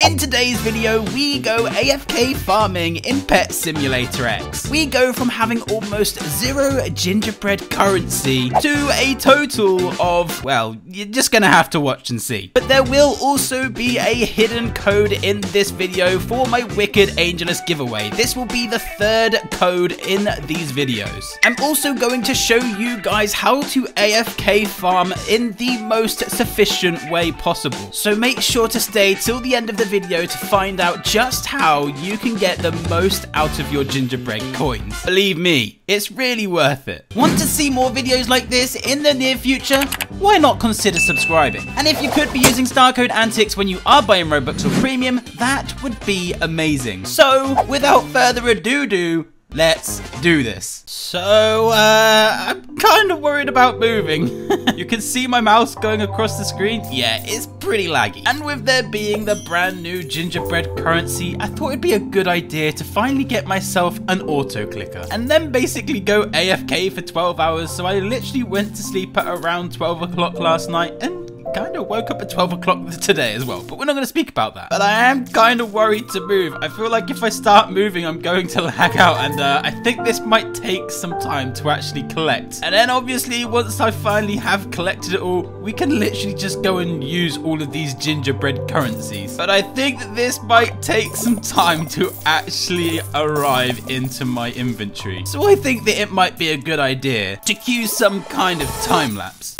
In today's video, we go AFK farming in Pet Simulator X. We go from having almost zero gingerbread currency to a total of, well, you're just gonna have to watch and see. But there will also be a hidden code in this video for my Wicked Angelus giveaway. This will be the third code in these videos. I'm also going to show you guys how to AFK farm in the most sufficient way possible. So make sure to stay till the end of the video to find out just how you can get the most out of your gingerbread coins. Believe me, it's really worth it. Want to see more videos like this in the near future? Why not consider subscribing? And if you could be using star code Antixx when you are buying Robux or Premium, that would be amazing. So, without further ado, do Let's do this. So, uh, I'm kind of worried about moving. you can see my mouse going across the screen. Yeah, it's pretty laggy. And with there being the brand new gingerbread currency, I thought it'd be a good idea to finally get myself an auto clicker. And then basically go AFK for 12 hours. So I literally went to sleep at around 12 o'clock last night and kind of woke up at 12 o'clock today as well, but we're not going to speak about that. But I am kind of worried to move. I feel like if I start moving, I'm going to lag out, and uh, I think this might take some time to actually collect. And then obviously, once I finally have collected it all, we can literally just go and use all of these gingerbread currencies. But I think that this might take some time to actually arrive into my inventory. So I think that it might be a good idea to cue some kind of time lapse.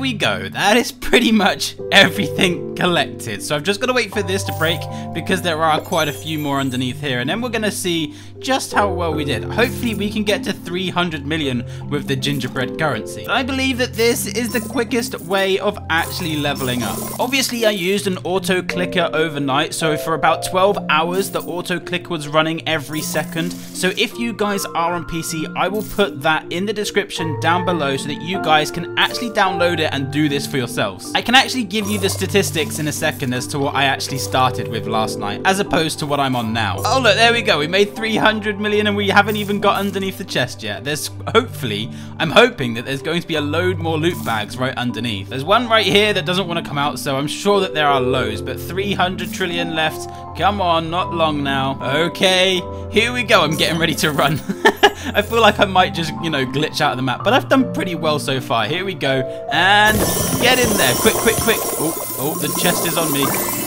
We go. That is pretty much everything collected. So I've just got to wait for this to break because there are quite a few more underneath here. And then we're going to see just how well we did. Hopefully we can get to 300 million with the gingerbread currency. I believe that this is the quickest way of actually leveling up. Obviously, I used an auto clicker overnight, so for about 12 hours, the auto clicker was running every second. So if you guys are on PC, I will put that in the description down below so that you guys can actually download it and do this for yourselves. I can actually give you the statistics in a second as to what I actually started with last night, as opposed to what I'm on now. Oh look, there we go. We made 300 million and we haven't even got underneath the chest yet. There's hopefully, I'm hoping that there's going to be a load more loot bags right underneath. There's one right here that doesn't want to come out, so I'm sure that there are loads, but 300 trillion left. Come on, not long now. Okay, here we go. I'm getting ready to run. I feel like I might just, you know, glitch out of the map. But I've done pretty well so far. Here we go. And get in there. Quick, quick, quick. Oh, oh, the chest is on me.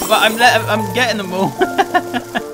But I'm, I'm getting them all.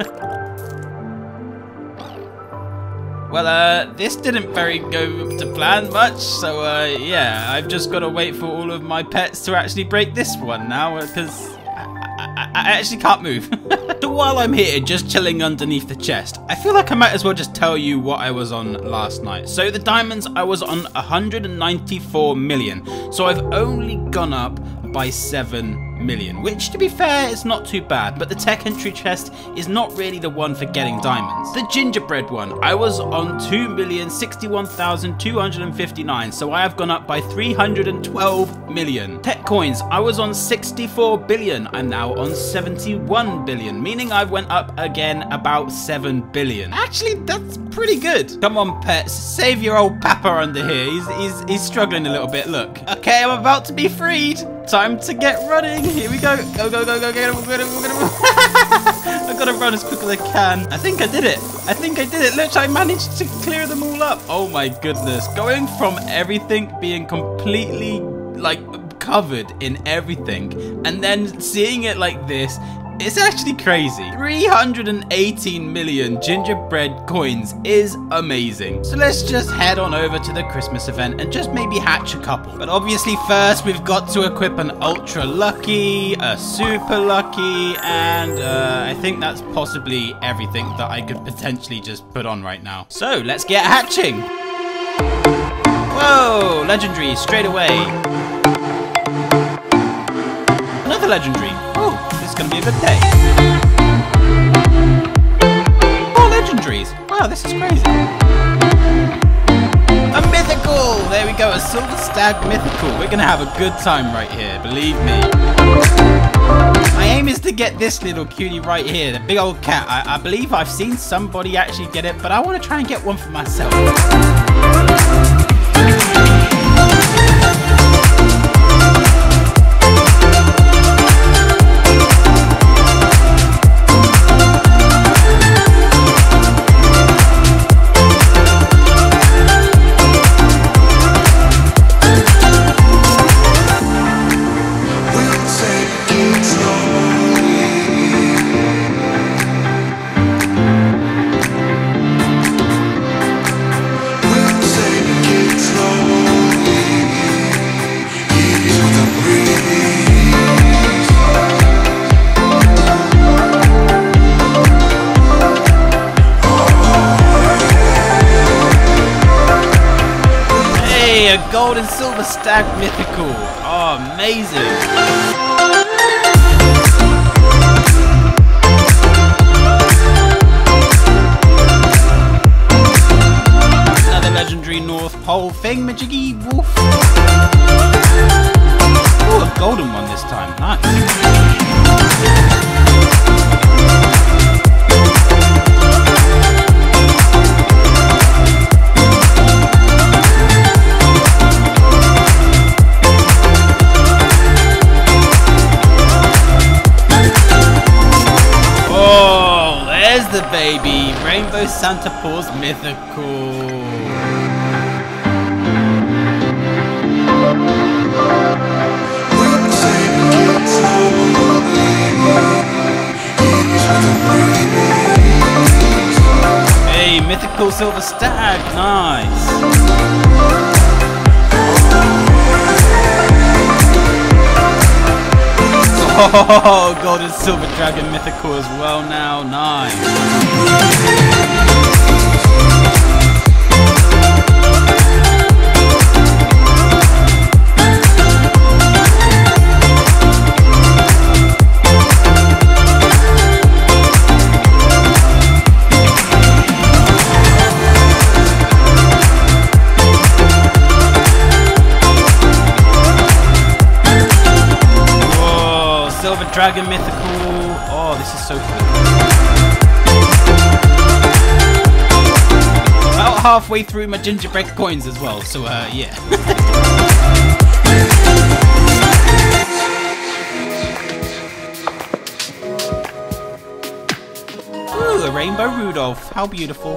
Well, uh, this didn't very go to plan much, so, uh, yeah, I've just got to wait for all of my pets to actually break this one now, because I, I, actually can't move. so while I'm here just chilling underneath the chest, I feel like I might as well just tell you what I was on last night. So the diamonds, I was on 194 million. So I've only gone up by 7 million, which to be fair is not too bad, but the tech entry chest is not really the one for getting diamonds. The gingerbread one, I was on 2,061,259, so I have gone up by 312 million. Tech coins, I was on 64 billion, I'm now on 71 billion, meaning I've went up again about 7 billion. Actually, that's pretty good. Come on, pets, save your old papa under here. He's, he's, he's struggling a little bit, look. Okay, I'm about to be freed. Time to get running. Here we go. Go, go, go, go, get him, get him, get him. I gotta run as quick as I can. I think I did it. I think I did it. Look, I managed to clear them all up. Oh my goodness. Going from everything being completely like covered in everything and then seeing it like this it's actually crazy. 318 million gingerbread coins is amazing. So let's just head on over to the Christmas event and just maybe hatch a couple. But obviously first we've got to equip an ultra lucky, a super lucky, and uh, I think that's possibly everything that I could potentially just put on right now. So let's get hatching. Whoa, legendary straight away. Another legendary a good day. More legendaries. Wow, this is crazy. A mythical! There we go, a silver stag mythical. We're gonna have a good time right here, believe me. My aim is to get this little cutie right here, the big old cat. I, I believe I've seen somebody actually get it, but I want to try and get one for myself. Gold and silver stag mythical. Oh, amazing. Another legendary North Pole thing, Majiggy Wolf. Oh, a golden one this time. Nice. Baby. Rainbow Santa Paws Mythical. Hey, mythical silver stag, nice. Oh, gold and silver dragon mythical as well now. Nice. Halfway through my gingerbread coins as well, so uh, yeah. Ooh, a Rainbow Rudolph. How beautiful.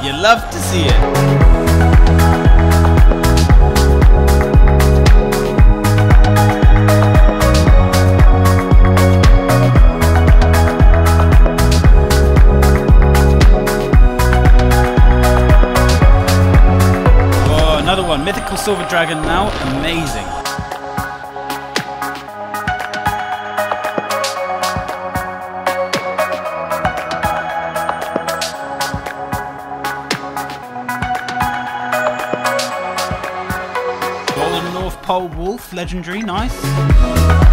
You love to see it. Oh, another one. Mythical silver dragon now. Amazing. Legendary, nice.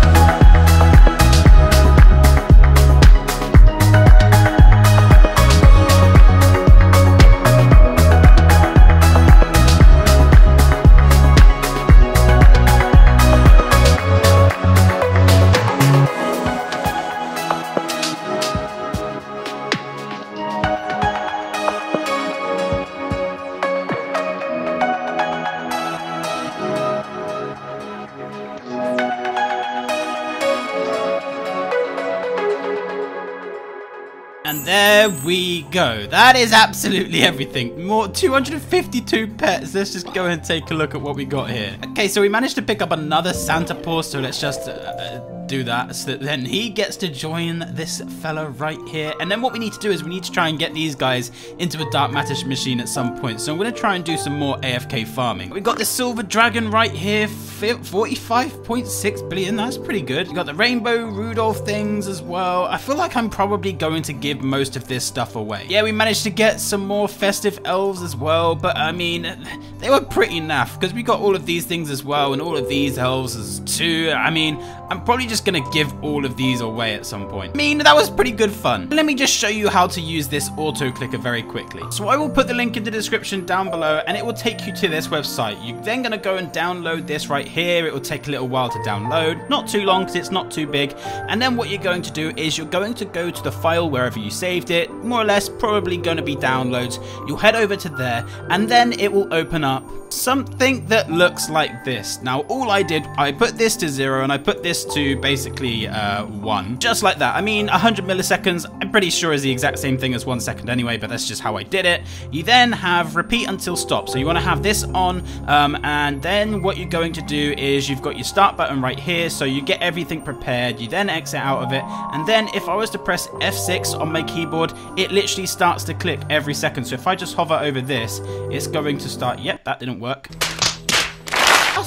And there we go. That is absolutely everything. More 252 pets. Let's just go and take a look at what we got here. Okay, so we managed to pick up another Santa Paw, so let's just uh, do that so that then he gets to join this fella right here. And then what we need to do is we need to try and get these guys into a dark matter machine at some point. So I'm going to try and do some more AFK farming. We've got the silver dragon right here, 45.6 billion. That's pretty good. We got the rainbow Rudolph things as well. I feel like I'm probably going to give most of this stuff away. Yeah, we managed to get some more festive elves as well, but I mean, they were pretty naff because we got all of these things as well and all of these elves as too. I mean, I'm probably just going to give all of these away at some point. I mean, that was pretty good fun. Let me just show you how to use this auto clicker very quickly. So I will put the link in the description down below and it will take you to this website. You're then to go and download this right here. It will take a little while to download. Not too long because it's not too big. And then what you're going to do is you're going to go to the file wherever you saved it. More or less probably to be downloads. You'll head over to there and then it will open up something that looks like this. Now all I did, I put this to zero and I put this to basically uh, one. Just like that. I mean 100 milliseconds I'm pretty sure is the exact same thing as one second anyway but that's just how I did it. You then have repeat until stop. So you want to have this on um, and then what you're going to do is you've got your start button right here so you get everything prepared. You then exit out of it and then if I was to press F6 on my keyboard it literally starts to click every second. So if I just hover over this it's going to start. Yep that didn't work.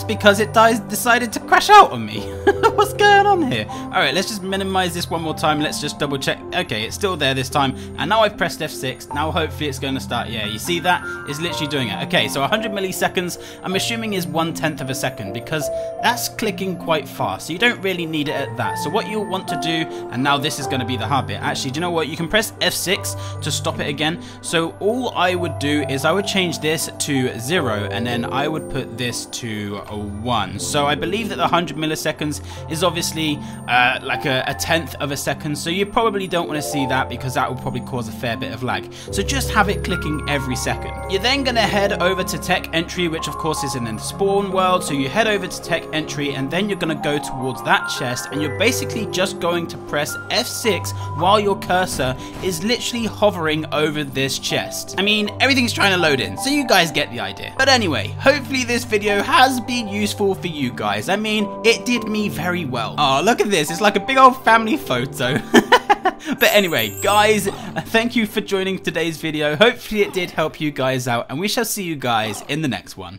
Because it dies, decided to crash out on me. What's going on here? Alright, let's just minimize this one more time. Let's just double check. Okay, it's still there this time. And now I've pressed F6. Now hopefully it's going to start. Yeah, you see that? It's literally doing it. Okay, so 100 milliseconds, I'm assuming is one tenth of a second because that's clicking quite fast. So you don't really need it at that. So what you'll want to do, and now this is going to be the hard bit. Actually, do you know what? You can press F6 to stop it again. So all I would do is I would change this to zero and then I would put this to 1. So I believe that the 100 milliseconds is obviously uh, like a, a tenth of a second, so you probably don't want to see that because that will probably cause a fair bit of lag. So just have it clicking every second. You're then going to head over to tech entry, which of course is in the spawn world, so you head over to tech entry and then you're going to go towards that chest and you're basically just going to press F6 while your cursor is literally hovering over this chest. I mean, everything's trying to load in, so you guys get the idea. But anyway, hopefully this video has been useful for you guys. I mean, it did me very well. Oh, look at this. It's like a big old family photo. but anyway, guys, thank you for joining today's video. Hopefully it did help you guys out, and we shall see you guys in the next one.